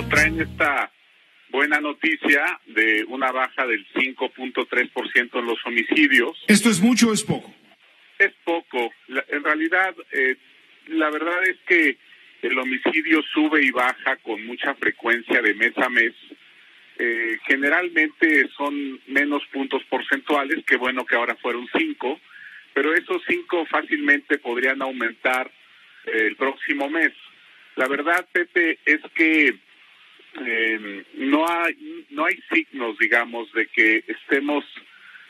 nos traen esta buena noticia de una baja del 5.3% en los homicidios. ¿Esto es mucho o es poco? Es poco. en realidad, eh, la verdad es que el homicidio sube y baja con mucha frecuencia de mes a mes. Eh, generalmente son menos puntos porcentuales, que bueno que ahora fueron cinco, pero esos cinco fácilmente podrían aumentar eh, el próximo mes. La verdad, Pepe, es que eh, no hay no hay signos, digamos, de que estemos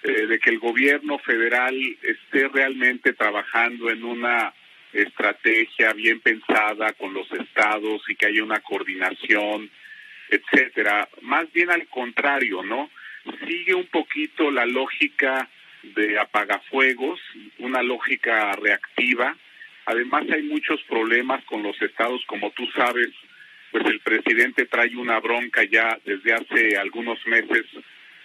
eh, de que el gobierno federal esté realmente trabajando en una estrategia bien pensada con los estados y que haya una coordinación, etcétera. Más bien al contrario, ¿no? Sigue un poquito la lógica de apagafuegos, una lógica reactiva. Además hay muchos problemas con los estados, como tú sabes, pues el presidente trae una bronca ya desde hace algunos meses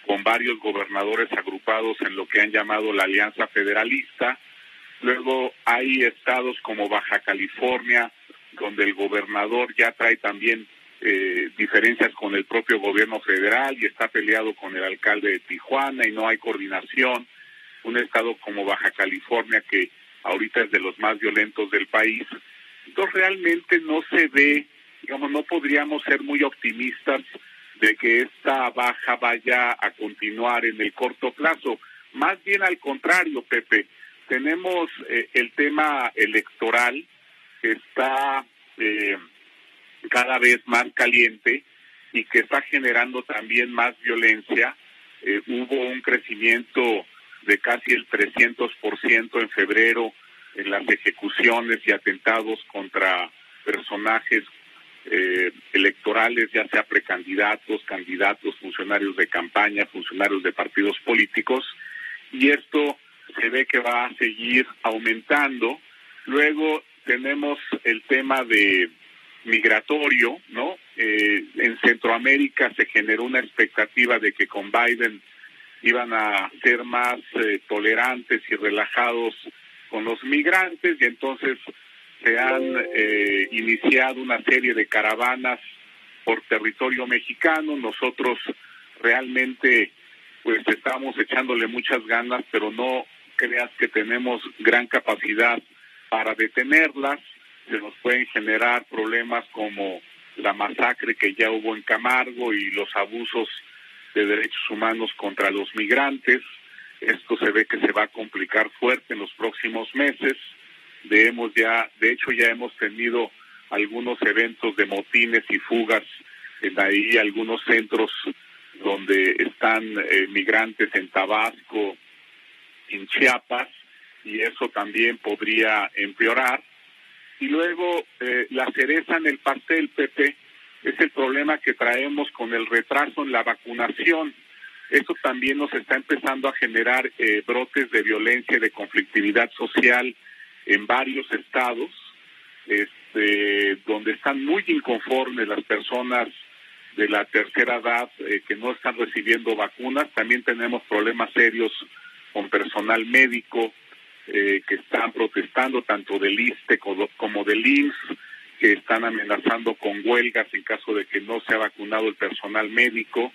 con varios gobernadores agrupados en lo que han llamado la Alianza Federalista. Luego hay estados como Baja California, donde el gobernador ya trae también eh, diferencias con el propio gobierno federal y está peleado con el alcalde de Tijuana y no hay coordinación. Un estado como Baja California, que ahorita es de los más violentos del país. Entonces realmente no se ve digamos, no podríamos ser muy optimistas de que esta baja vaya a continuar en el corto plazo. Más bien al contrario, Pepe, tenemos eh, el tema electoral que está eh, cada vez más caliente y que está generando también más violencia. Eh, hubo un crecimiento de casi el 300% en febrero en las ejecuciones y atentados contra personajes eh, electorales, ya sea precandidatos, candidatos, funcionarios de campaña, funcionarios de partidos políticos, y esto se ve que va a seguir aumentando. Luego tenemos el tema de migratorio, ¿no? Eh, en Centroamérica se generó una expectativa de que con Biden iban a ser más eh, tolerantes y relajados con los migrantes y entonces se han eh, iniciado una serie de caravanas por territorio mexicano. Nosotros realmente pues estamos echándole muchas ganas, pero no creas que tenemos gran capacidad para detenerlas. Se nos pueden generar problemas como la masacre que ya hubo en Camargo y los abusos de derechos humanos contra los migrantes. Esto se ve que se va a complicar fuerte en los próximos meses de hemos ya, de hecho ya hemos tenido algunos eventos de motines y fugas en ahí algunos centros donde están eh, migrantes en Tabasco, en Chiapas, y eso también podría empeorar. Y luego eh, la cereza en el pastel, Pepe, es el problema que traemos con el retraso en la vacunación. Eso también nos está empezando a generar eh, brotes de violencia de conflictividad social en varios estados, este, donde están muy inconformes las personas de la tercera edad eh, que no están recibiendo vacunas. También tenemos problemas serios con personal médico eh, que están protestando tanto del ISTE como del IMSS, que están amenazando con huelgas en caso de que no sea vacunado el personal médico.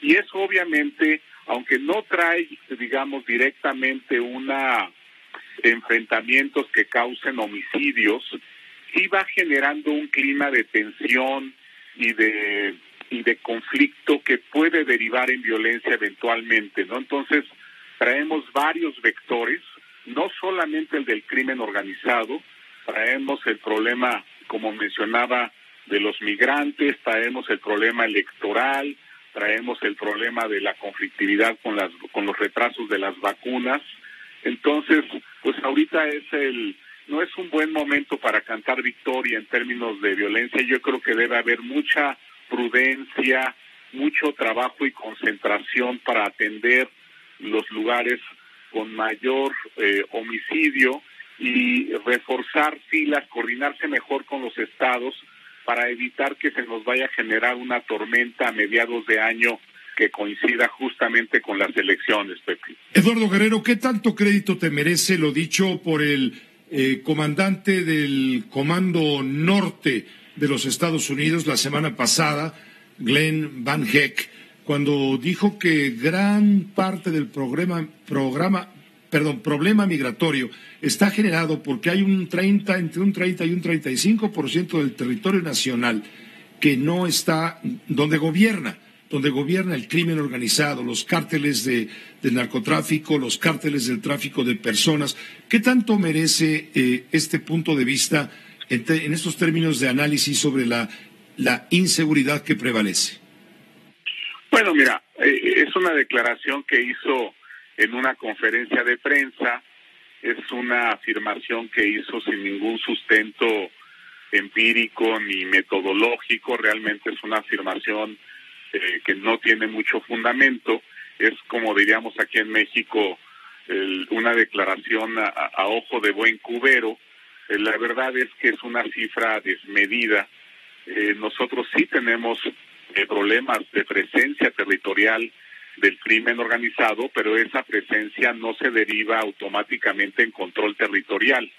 Y eso obviamente, aunque no trae, digamos, directamente una enfrentamientos que causen homicidios, sí va generando un clima de tensión y de y de conflicto que puede derivar en violencia eventualmente, ¿no? Entonces, traemos varios vectores, no solamente el del crimen organizado, traemos el problema, como mencionaba, de los migrantes, traemos el problema electoral, traemos el problema de la conflictividad con las con los retrasos de las vacunas. Entonces, pues ahorita es el no es un buen momento para cantar victoria en términos de violencia. Yo creo que debe haber mucha prudencia, mucho trabajo y concentración para atender los lugares con mayor eh, homicidio y reforzar filas, coordinarse mejor con los estados para evitar que se nos vaya a generar una tormenta a mediados de año que coincida justamente con las elecciones, Pepe. Eduardo Guerrero, ¿qué tanto crédito te merece lo dicho por el eh, comandante del Comando Norte de los Estados Unidos la semana pasada, Glenn Van Heck, cuando dijo que gran parte del programa, programa perdón, problema migratorio está generado porque hay un 30, entre un 30 y un 35% del territorio nacional que no está donde gobierna, donde gobierna el crimen organizado, los cárteles de, del narcotráfico, los cárteles del tráfico de personas. ¿Qué tanto merece eh, este punto de vista en, estos términos de análisis sobre la, la inseguridad que prevalece? Bueno, mira, eh, es una declaración que hizo en una conferencia de prensa. Es una afirmación que hizo sin ningún sustento empírico ni metodológico. Realmente es una afirmación eh, que no tiene mucho fundamento. Es como diríamos aquí en México, una declaración a, ojo de buen cubero. Eh, la verdad es que es una cifra desmedida. Eh, nosotros sí tenemos problemas de presencia territorial del crimen organizado, pero esa presencia no se deriva automáticamente en control territorial.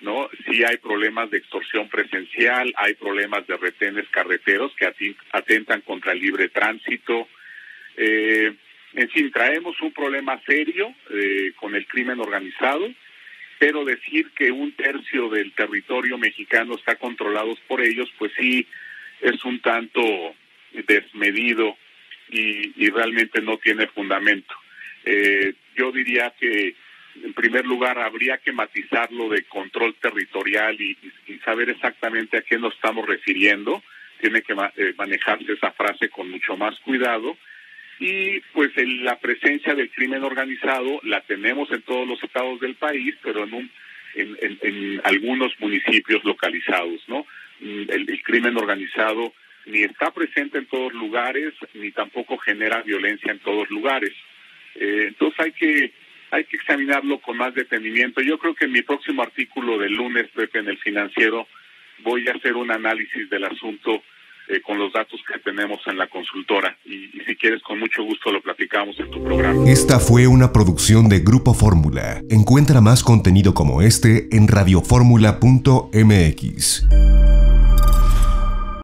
¿No? Sí hay problemas de extorsión presencial, hay problemas de retenes carreteros que atentan contra el libre tránsito. Eh, en fin, traemos un problema serio eh, con el crimen organizado, pero decir que un tercio del territorio mexicano está controlado por ellos, pues sí es un tanto desmedido y, realmente no tiene fundamento. Eh, yo diría que, en primer lugar, habría que matizarlo de control territorial y, saber exactamente a qué nos estamos refiriendo. Tiene que eh, manejarse esa frase con mucho más cuidado. Y pues la presencia del crimen organizado la tenemos en todos los estados del país, pero en, un, en, algunos municipios localizados, ¿no? el crimen organizado ni está presente en todos lugares, ni tampoco genera violencia en todos lugares. Eh, entonces hay que hay que examinarlo con más detenimiento. Yo creo que en mi próximo artículo del lunes, Pepe, en el financiero, voy a hacer un análisis del asunto eh, con los datos que tenemos en la consultora. Y, y, si quieres, con mucho gusto lo platicamos en tu programa. Esta fue una producción de Grupo Fórmula. Encuentra más contenido como este en radioformula.mx.